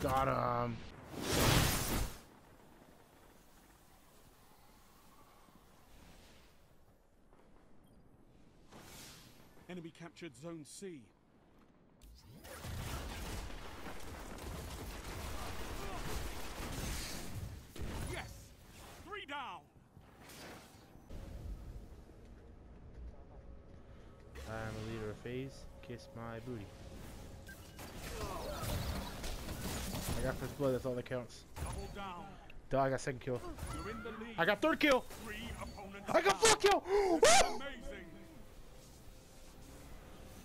Got him. Enemy captured Zone C. Yes! Three down! I'm a leader of phase. Kiss my booty. I got first blood, that's all that counts. Double down. Dog, I got second kill. You're in the lead. I got third kill! I got fourth kill!